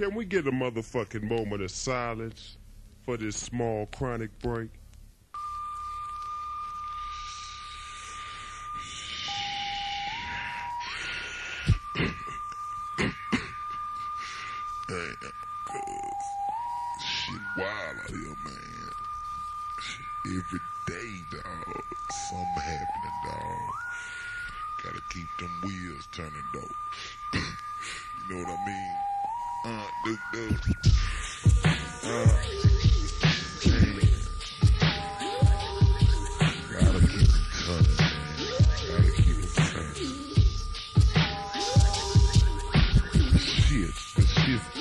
Can we get a motherfucking moment of silence for this small chronic break?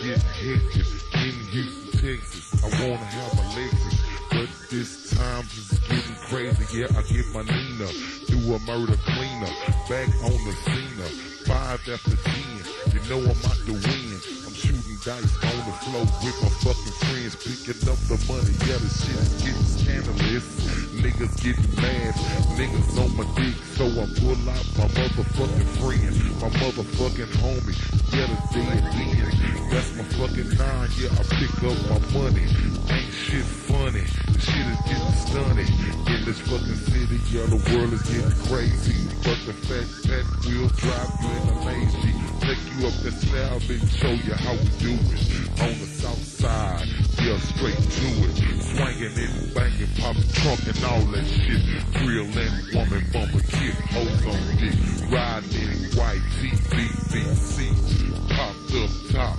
Getting hectic in Houston, Texas. I wanna have my Lexus, but this time it's getting crazy. Yeah, I get my Nina, do a murder cleaner, back on the scene. Five after ten, you know I'm out to win. Dice on the floor with my fucking friends, picking up the money. Yeah, the shit is getting scandalous. Niggas getting mad, niggas on my dick, so I pull out my motherfucking friend, my motherfucking homie. Yeah, the dead end. That's my fucking nine. Yeah, I pick up my money. Ain't shit funny. The shit is getting stunning. In this fucking city, yeah, the world is getting crazy. But the fact that we'll drive you in a lazy. Take you up the slab and show you how we do it. On the south side, yeah, straight to it. Swinging and banging, popping trunk and all that shit. Real and woman bumper kid, hoes on dick. Riding in white TVBC. Popped up top.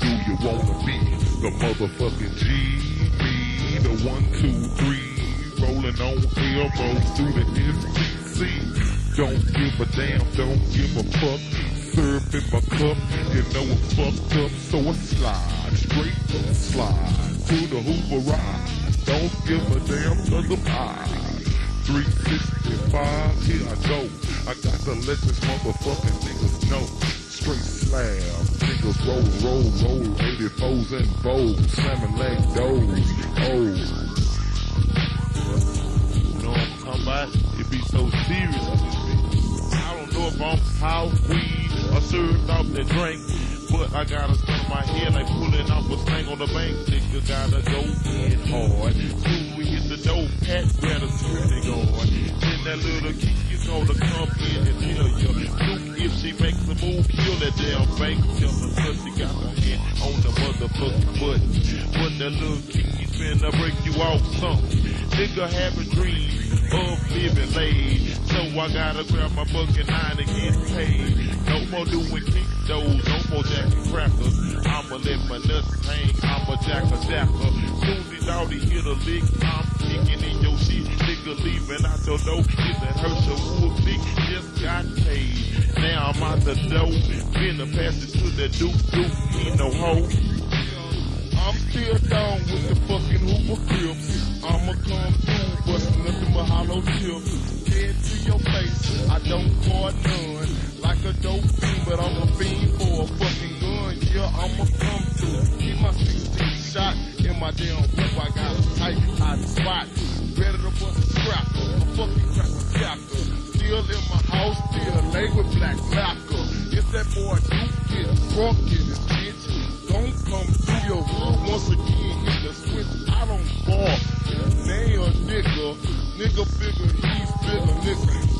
Do you wanna be the motherfucking G? The one, two, three. Rolling on elbows through the SPC. Don't give a damn, don't give a fuck. Serve in my cup, you know I'm fucked up, so I slide straight up slide to the Hoover ride. Don't give a damn, cause I'm high. 365, here I go. I got to let this motherfucking niggas know. Straight slab, niggas roll, roll, roll, 84s and bowls, slamming leg doors. Oh, You know what I'm talking about? It be so serious on this bitch. I don't know if I'm high weed or served off the drink, but I got a stuff in my head like pulling off a thing on the bank. Nigga gotta go in hard. The door, pat where the security guard. Then that little kid is gonna come in and tell you, Luke, if she makes a move, kill that damn bank. Tell her she got her hand on the motherfucking button. But that little kid finna break you off something. Nigga having dreams of living laid. So I gotta grab my bucket nine and get paid. No more doing kick those, no more jacking crackers. I'ma let my nuts hang, I'm a jacker. Soon as all hit a lick, I'm kicking in your shit. Nigga leaving out your door, is that Herschel Wood Big just got paid. Now I'm out the door, finna pass it to the Duke Duke, he no hoe. I'm still down with the fucking Hoover Crips. I'ma come through, bustin' nothing but hollow tips. Head to your face, I don't guard none. Like a dope fiend, but I'm a fiend for a fucking gun. Yeah, I'ma come through. Keep my 16 shot in my damn whip. I got a tight, hot spot. Ready to bust a scrapper. A fucking cracker jacker. Still in my house, still lay with black lacquer. If that boy do get drunk in his bitch, don't come through your hood once again. Hit the switch, I don't fall. They a nigga, nigga bigger, he's bigger, nigga.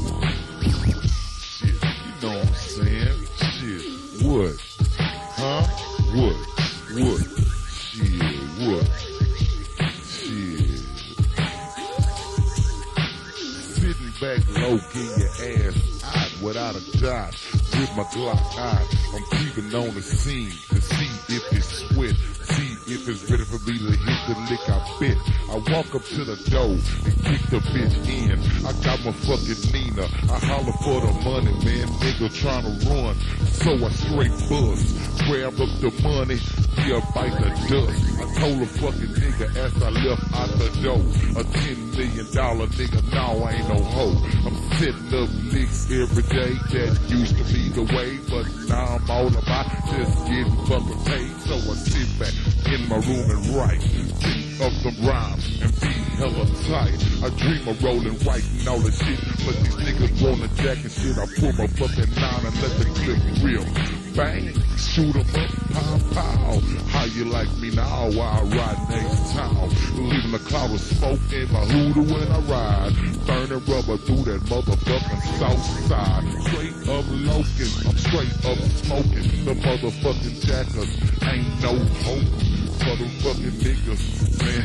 My Glock eye, I'm peeping on the scene to see if it's sweat. See if it's ready for me to hit the lick I bet. I walk up to the door and kick the bitch in. I got my fucking Nina. I holler for the money, man. Nigga trying to run. So I straight bust. Grab up the money. Yeah, bite the dust. I told a fucking nigga as I left out the door. A ten million dollar nigga, now I ain't no hoe. I'm setting up licks every day. That used to be the way, but now I'm all about just getting fucking paid. So I sit back in my room and write. Think up some rhymes and be hella tight. I dream of rolling white and all the shit, but these niggas wanna jack and shit. I pull my fucking nine and let the clip rip. Bang, shoot 'em up, pow pow. How you like me now I ride next town? Leaving a cloud of smoke in my hoodoo when I ride. Burning rubber through that motherfucking south side. Straight up loking, I'm straight up smoking. The motherfucking jackers ain't no hope for them fucking niggas, man.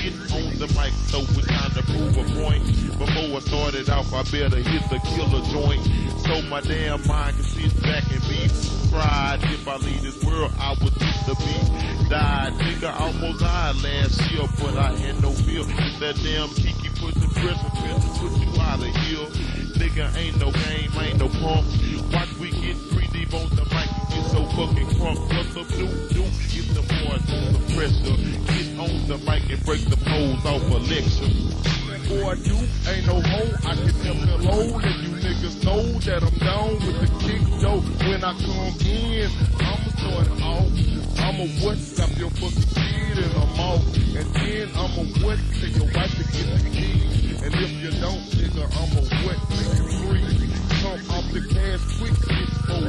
Get on the mic, so it's time to prove a point. Before I started off, I better hit the killer joint. So my damn mind can sit back and be fried. If I leave this world, I would think the beat died. Nigga almost died last year, but I had no fear. That damn the pressure put you out of here. Nigga ain't no game, ain't no pump. Watch we get three deep on the mic and get so fucking crunk. What's the blue do? Get the more the pressure. Get on the mic and break the poles off a lecture. Boy, you ain't no hoe. I can tell hello, and you niggas know that I'm down with the kick though. When I come in, I'ma start off. I'ma what stop your fucking kid and I'm off. And then I'ma what tell your wife to get the key. And if you don't, nigga, I'ma make you free. Come off the cash quick, bitch, oh,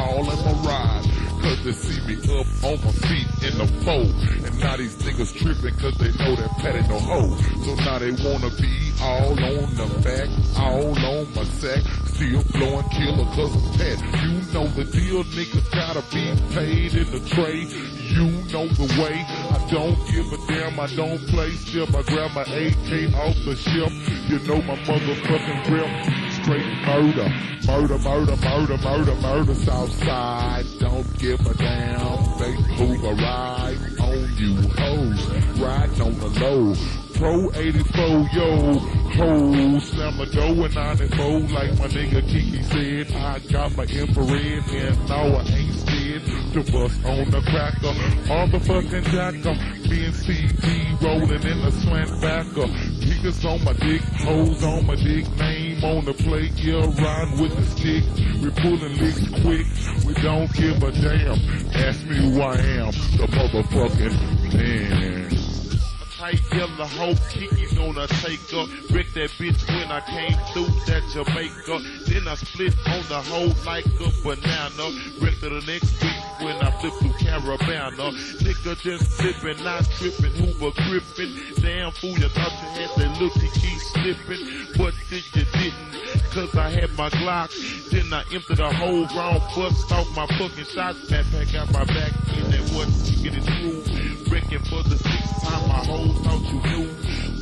all in my ride. Cause they see me up on my feet in the fold. And now these niggas tripping cause they know that Patty no hoe. So now they wanna be all on the back, all on my sack. Still blowing killer cause I'm. You know the deal, niggas gotta be paid in the trade. You know the way. I don't give a damn, I don't play still. I grab my AK off the ship. You know my motherfucking grip. Straight murder, murder, murder, murder, murder, murder, Southside. Don't give a damn. Move a ride on you hoes, riding on the low. Pro 84, yo, ho, slam a dough and 94, like my nigga Keke said. I got my infrared and now I ain't to bust on the cracker. All the fucking jacker, being CD rolling in the slant backer. Niggas on my dick, hoes on my dick, name on the plate, yeah, ride with the stick. We pulling licks quick, we don't give a damn. Ask me who I am, the motherfucking man. Tight yellow hoe, Keke gonna take her. Wreck that bitch when I came through that Jamaica. Then I split on the hoe like a banana. Wrecked her the next week when I flip through Caravana. Nigga just flipping, not tripping, Hoover gripping. Damn fool, you thought you had that look, you keep slipping. But then you didn't, cause I had my Glock. Then I emptied the whole round, bust off my fucking shot. Backpack got my back in that what you get it through. Wrecking for the sixth time, my hoes thought you knew.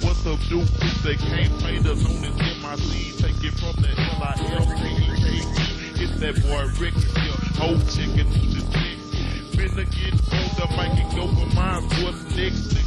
What's up, dude? They can't pay the loan is MIC, take it from the L-I-L-K-E-K-E. It's that boy Rick, your whole chicken to the. Finna get the mic and go for mine. What's next?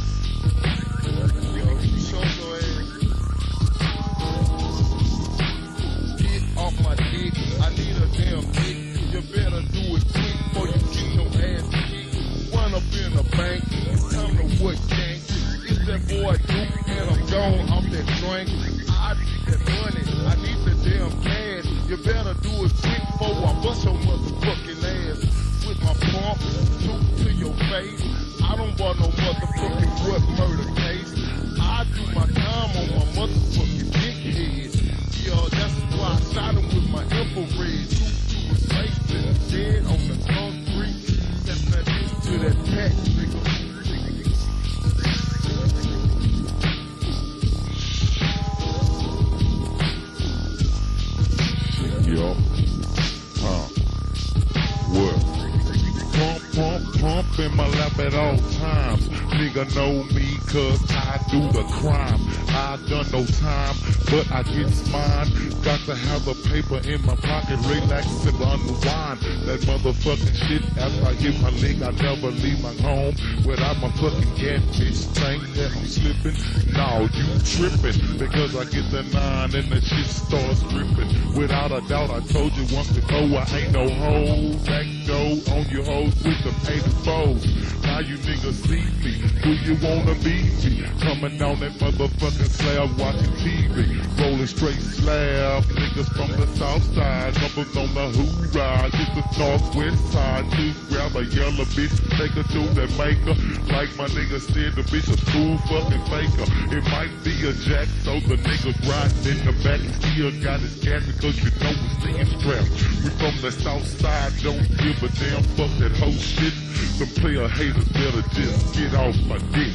Get off my dick. I need a damn dick. You better do it quick before you get your ass kicked. Run up in the bank. It's time to what gang? It's that boy Duke and I'm gone off that drink. I need that money. I need the damn cash. You better do it quick before I bust your motherfucking ass. With my pump, two to your face. I don't want no motherfucking what murder case. I do my at all times. Nigga know me cause I do the crime. I done no time, but I get mine. Got to have a paper in my pocket, relax and unwind. That motherfucking shit after I hit my leg, I never leave my home without my fucking gas bitch. Think that I'm slipping? No, you tripping because I get the nine and the shit starts gripping. Without a doubt, I told you once before I ain't no hoe. Back door on your hoes with them 84s. Now you niggas see me. Do you wanna be me? Coming down that motherfucking slab watching TV. Rolling straight slab. Niggas from the south side. Numbers on the hoorah. Just the northwest side. To grab a yellow bitch. Take her to the maker. Like my nigga said, the bitch a fool fucking faker. It might be a jack, so the niggas riding in the back. Still got his gas because you know we're staying strapped. We from the south side. Don't give a damn fuck that whole shit. Some player haters better just get off my dick.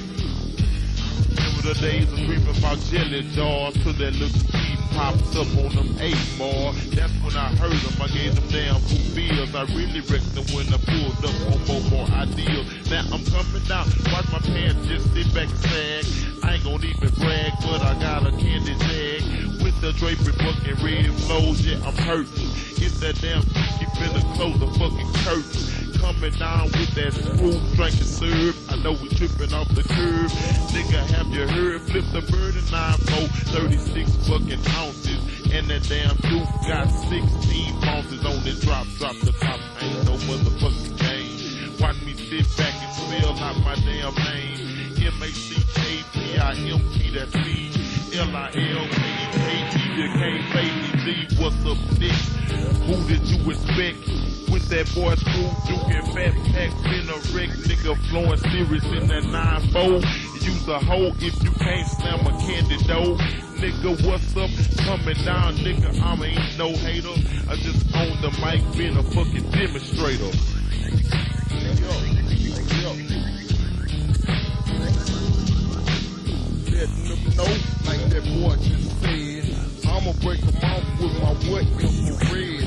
Remember the days of dreaming about jelly jars till that little pops up on them eight more. That's when I heard them. I gave them damn bills. I really wrecked them when I pulled up on more more ideals. Now I'm coming down. Watch my pants just sit back and sag. I ain't gonna even brag, but I got a candy jag. With the drapery fucking red flows, yeah, I'm hurting. It's that damn keep finna close the fucking curtain coming down with that smooth drinking syrup. I know we tripping off the curb. Nigga, have you heard? Flip the bird and 9 36 fucking ounces. And that damn dude got 16 ounces on it. Drop, drop the top. Ain't no motherfucking game. Watch me sit back and spell out my damn name. M-A-C-K-P-I-M-P, that's me. L-I-L-K-E-K-T, you can't me. What's up, Nick? Who did you expect? With that boy screw duking Fat Pat in a wreck, nigga flowing serious in that 9-4. Use a hoe if you can't slam a candy dough. Nigga, what's up? Coming down, nigga, I'm ain't no hater. I just own the mic, being a fucking demonstrator. letting them know, like that boy just said. I'ma break them off with my what for red.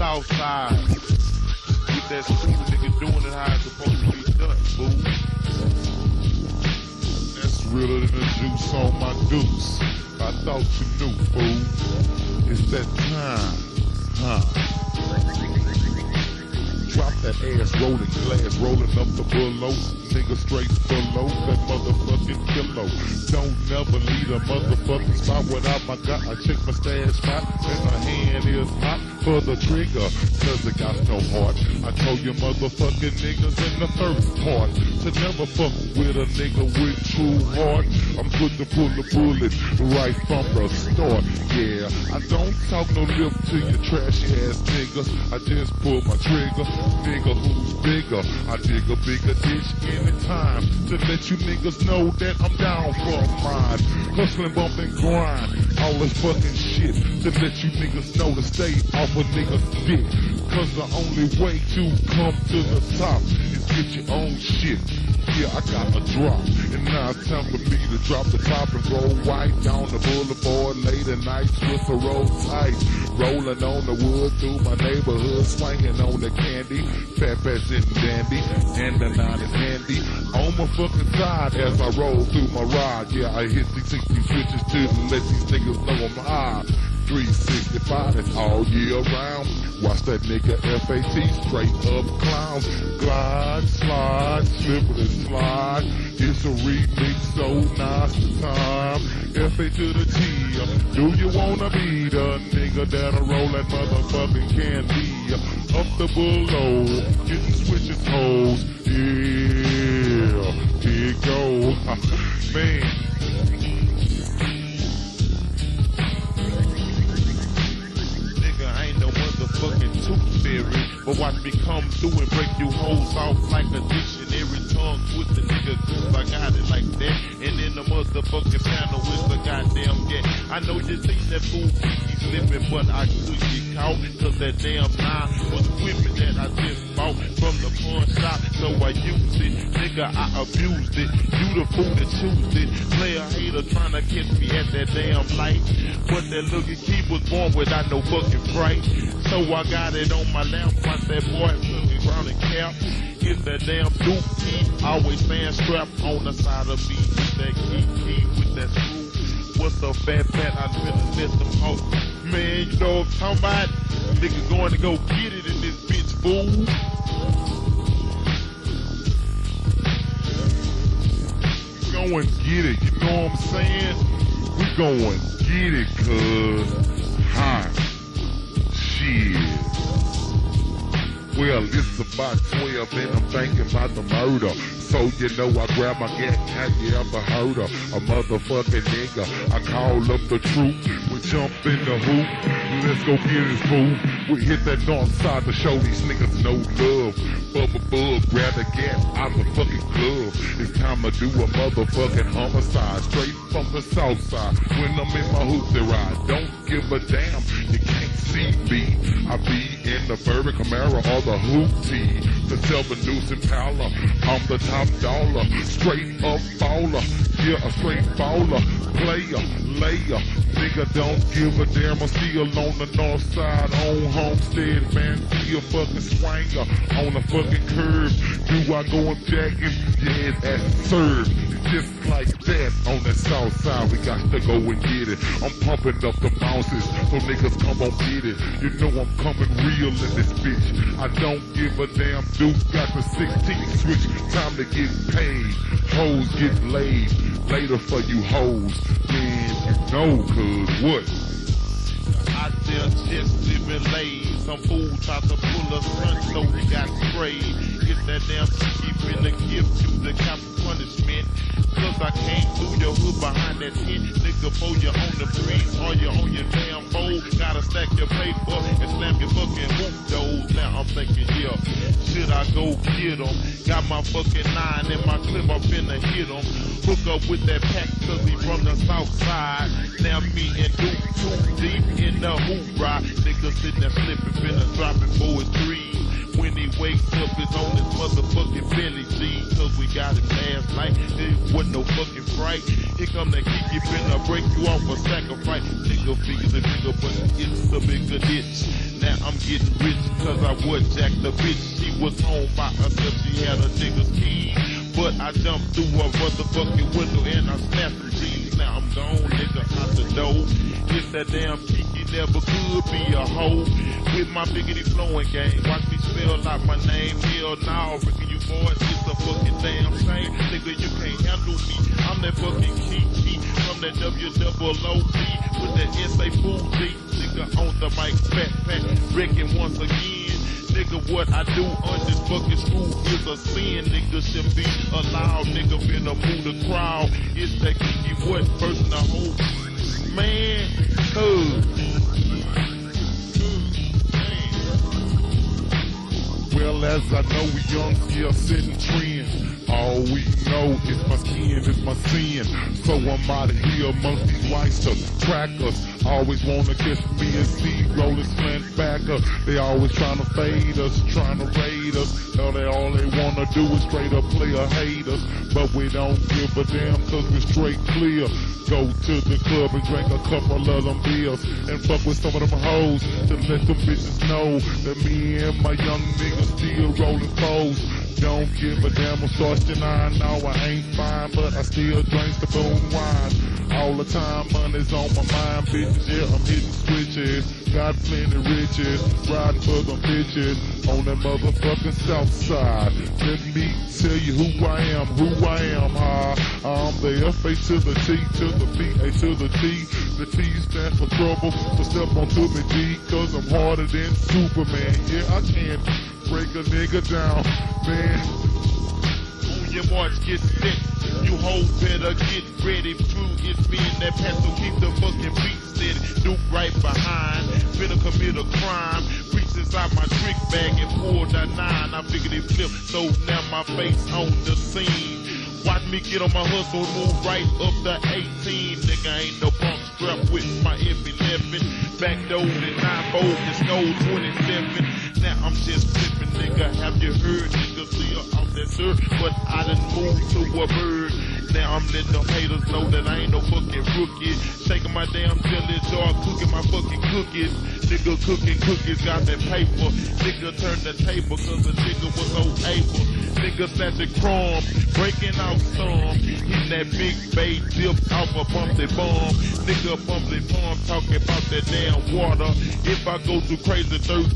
south side. Get that school nigga doing it how it's supposed to be done, fool. That's realer than the juice on my deuce. I thought you knew, fool. It's that time, huh? Drop that ass rolling glass, rolling up the willow. Nigga straight below that motherfucking pillow. Don't never leave a motherfucking spot without my gun. I check my stash spot and my hand is hot for the trigger. Cause it got no heart. I told you motherfucking niggas in the first part to never fuck with a nigga with true heart. I'm good to pull the bullet right from the start. Yeah, I don't talk no lip to your trashy ass niggas. I just pull my trigger. Nigga who's bigger. I dig a bigger ditch anytime to let you niggas know that I'm down for a mine. Hustling, bump, and grind. All this fucking shit to let you niggas know to stay off a nigga's dick. Cause the only way to come to the top is get your own shit. Yeah, I got a drop. And now it's time for me to drop the top and roll white down the boulevard late at night with a roll tight. Rolling on the wood through my neighborhood, swinging on the candy. Fat fat sitting dandy, and the nine is handy. On my fucking side as I roll through my ride. Yeah, I hit these 60 switches to let these niggas know I'm high. 365 it's all year round. Watch that nigga FAT straight up clowns. Glide, slide, slippery slide. It's a remix, so nice the time. FA to the T. Um, do you wanna be the nigga that'll roll that motherfucking candy? Up the below, getting switches hoes. Yeah, here it go. Man. motherfucking tooth fairy. But watch me come through and break you hoes off like a dictionary tongue with the nigga goose. I got it like that. And in the motherfucking panel with the goddamn gat. I know you think that fool keep slipping, but I could get caught, cause that damn nine was equipment that I just bought from the pawn shop, so I used it. Nigga, I abused it. You the fool that choose it. Player hater trying to catch me at that damn light. But that looking key was born without no fucking fright. So I got it on my lap, watch that boy looking round and cap. Get that damn Duke key, always man strapped on the side of me. That key, key with that. What's up, fat fat? I finna let them out. Man, you know what I'm talking about? Nigga going to go get it in this bitch, fool. Go and get it, you know what I'm saying? We go and get it, cuz. Hot. Shit. Well, it's about 12 and I'm thinking about the murder. So you know I grab my gat, have you ever heard of a motherfucking nigga? I call up the troop, we jump in the hoop, let's go get his food. We hit that north side to show these niggas no love. Bubba bug, grab the gat out the fucking glove. It's time to do a motherfucking homicide, straight from the south side. When I'm in my hoop, there I don't give a damn. You can't see me. I be in the Burberry Camaro or the Hootie, the Deuce Impala. I'm the top dollar, straight up baller. Yeah, a straight baller, player, layer. Nigga don't give a damn. I'm still on the north side, on Homestead, man. Be a fucking swanger on the fucking curb. Do I go and jagging? Yeah, that's served. Just like that on the south side, we got to go and get it. I'm pumping up the bounces, so niggas come on get it. You know I'm coming real in this bitch. I don't give a damn dude. Got the 16 switch, time to get paid. Hoes get laid, later for you hoes. Man, you know, cuz what? There just living laid. Some fool tried to pull a stunt, so he got sprayed. Get that damn in the gift to the cop punishment. Cause I came through your hood behind that tent. Nigga, before you on the breeze or you on your damn bowl. Gotta stack your paper and slam your fucking hoop doors. Now I'm thinking, yeah, should I go get 'em? Got my fucking nine in my clip, I'm finna hit 'em. Hook up with that Pat cause he from the south side. Now me and Duke too deep in the hoop ride. Nigga sitting there slipping, finna dropping three. When he wakes up, it's on his motherfucking belly G. Cause we got it last night. It wasn't no fucking fright. Here come the kick, you finna break you off a sacrifice. Nigga figures a nigga, but it's a bigger ditch. Now I'm getting rich cause I was Jack the bitch. She was home by herself, she had a nigga's key. But I jumped through a motherfucking window and I snapped. Now I'm gone, nigga, out the door. It's that damn Keke never could be a hoe. With my biggity flowing game. Watch me spell out my name. Hell now, Ricky, you boys, it's a fucking damn shame. Nigga, you can't handle me. I'm that fucking Keke from that WOOD with that SA Fool. Nigga on the mic, fat, fat, wrecking once again. Nigga, what I do on this fucking school is a sin. Nigga should be allowed. Nigga finna move the crowd. It's that Keke what person the whole man. Cuz. Well, as I know, we young still setting trends. All we know is my skin is my sin. So I'm out of here amongst these whitesters, trackers. Always wanna catch me a seed rolling slant backer. They always trying to fade us, trying to raid us. Now they all they wanna do is straight up play a haters. But we don't give a damn cause we're straight clear. Go to the club and drink a couple of them beers. And fuck with some of them hoes to let them bitches know that me and my young niggas still rolling foes. Don't give a damn, I'm starting nine. No, I ain't fine, but I still drink the boom wine. All the time, money's on my mind, bitches. Yeah, I'm hitting switches. Got plenty riches, riding for them bitches on that motherfucking south side. Let me tell you who I am, who I am, huh? I'm the F-A to the T to the B-A to the T. The T stands for trouble, so step onto me, G, cause I'm harder than Superman. Yeah, I can break a nigga down, man. Your march get set. You hoes better get ready. True, it's me and that so keep the fucking beat steady. Duke right behind, finna commit a crime. Reach inside my trick bag and pull the nine. I figured it flip, so now my face on the scene. Watch me get on my hustle, move right up the 18. Nigga ain't no punk strap with my F11. Back door to 9 bold, it's no 27. Now I'm just flipping, nigga. Have you heard nigga clear off that dirt? But I done moved to a bird. Now I'm letting them haters know that I ain't no fucking rookie. Shaking my damn jelly jar, cooking my fucking cookies. Nigga cooking cookies, got that paper. Nigga turn the table cause the nigga was so able. Nigga the crumbs, breaking out some. In that big bay dip off a bumpy bomb. Nigga bumpy bomb talking about that damn water. If I go too crazy 13,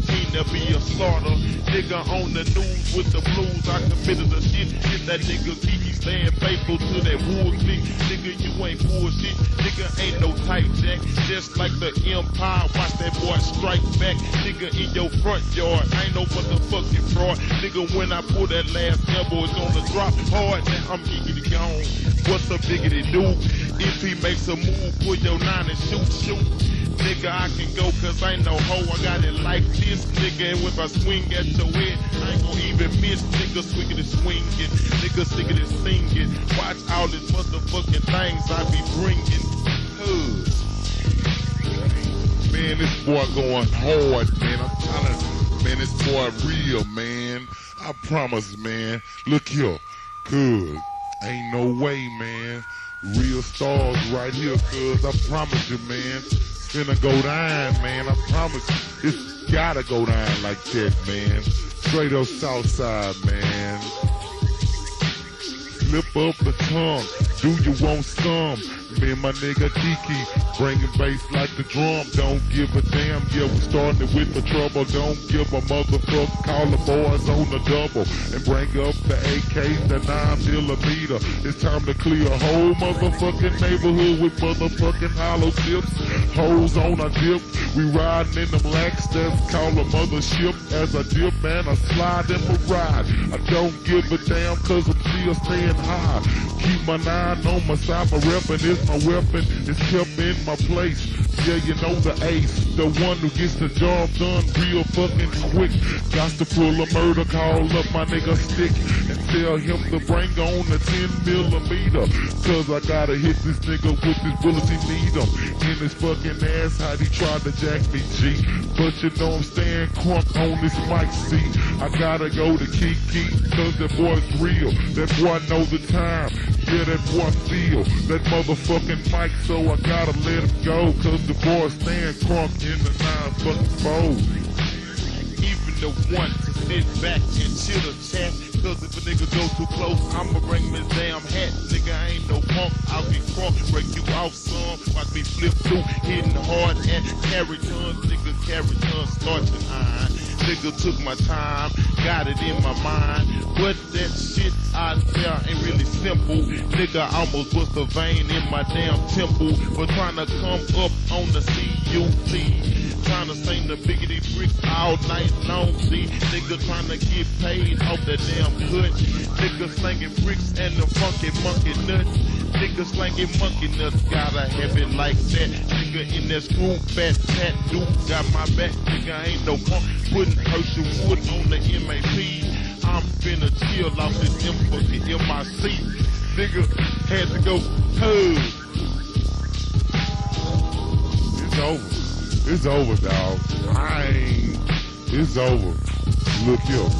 be a slaughter. Nigga on the news with the blues, I committed the shit. Get that nigga Keke staying faithful to that wood click. Nigga, you ain't bullshit. Nigga ain't no tight jack. Just like the Empire, watch that boy strike back. Nigga in your front yard, ain't no motherfucking fraud. Nigga, when I pull that last elbow, it's gonna drop hard. Now I'm giggity gone. What's up, biggity do? If he makes a move, pull your nine and shoot, shoot. Nigga, I can go cause I ain't no hoe. I got it like this, nigga. And if I swing at your head, I ain't gonna even miss. Nigga, swinging and swinging. Nigga, singing and singing. Watch all these motherfucking things I be bringing. Hood. Man, this boy going hard, man. I'm telling man, this boy real, man. I promise, man. Look here. Cuz, ain't no way, man. Real stars right here, cuz. I promise you, man. It's finna go down, man. I promise you. It's gotta go down like that, man. Straight up Southside, man. Slip up the tongue. Do you want some? Me and my nigga Keke bringing bass like the drum. Don't give a damn. Yeah, we started with the trouble. Don't give a motherfucker. Call the boys on the double and bring up the AK, the 9 millimeter. It's time to clear a whole motherfucking neighborhood with motherfucking hollow tips. Hoes on a dip. We riding in them lax that's call a mothership. As I dip, man, I slide in my ride. I don't give a damn cause I'm still staying high. Keep my nine on my side, my weapon is my weapon. It's kept in my place. Yeah, you know the ace, the one who gets the job done real fucking quick. Got to pull a murder call up my nigga stick and tell him to bring on the 10 millimeter. Cause I gotta hit this nigga with this bullets he need him. In his fucking ass, how he tried to jack me, G. But you know I'm staying crunk on this mic seat. I gotta go to Keke, cause that boy's real. That boy know the time. Yeah, that boy feel that motherfucking mic, so I gotta let him go. Cause the boy stand crunk in the nine fucking fold. even the one to sit back and chill a chat. Cause if a nigga go too close, I'ma bring his damn hat. Nigga, I ain't no punk, I'll get crunk, break you off some. Watch me flip through, hitting hard at carry tons. Nigga, carry tons, starching iron. Nigga took my time, got it in my mind. But that shit out there ain't really simple. Nigga almost bust a vein in my damn temple. For trying to come up on the CUT. Trying to sing the biggity bricks all night long. See, nigga trying to get paid off that damn hood. Nigga slanging bricks and the funky monkey nuts. Nigga slanging monkey nuts, gotta have it like that. Nigga in that screw fat tat dude got my back. Nigga ain't no punk, putting Herschel wood on the MAP. I'm finna chill off this M fucking MIC. Nigga had to go hug. It's over. It's over, dog. I ain't. It's over. Look here.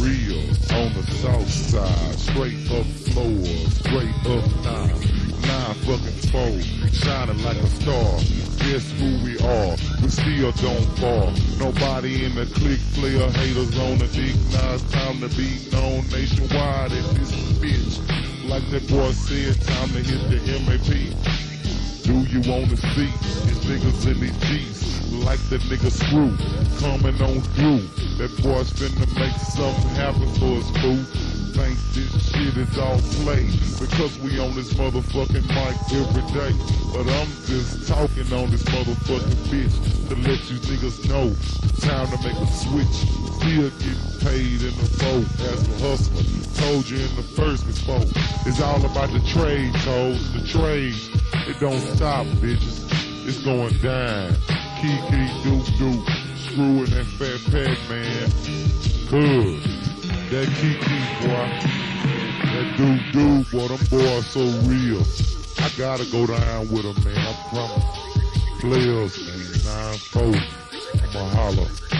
Real on the south side. Straight up floor. Straight up nine. Nine fucking four. Shining like a star. Guess who we are? We still don't fall. Nobody in the clique player haters on the dick. Now it's time to be known nationwide in this bitch. Like that boy said, time to hit the MAP. Do you wanna see these niggas in these G's like that nigga screw coming on through? That boy's finna make something happen for his boo. think this shit is all play because we on this motherfucking mic every day. But I'm just talking on this motherfucking bitch to let you niggas know time to make a switch. Still getting paid in the boat as a hustler. Told you in the first before. It's all about the trade, toes. The trade. It don't stop, bitches. It's going down. Keke doo doo. Screwing that Fat Pat, man. Good. That Keke boy. Doo doo, boy. Them boys so real. I gotta go down with them, man. I promise. Players, man. 9-4. I'ma holler.